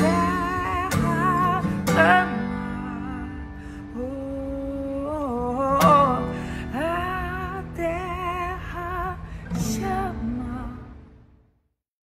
there.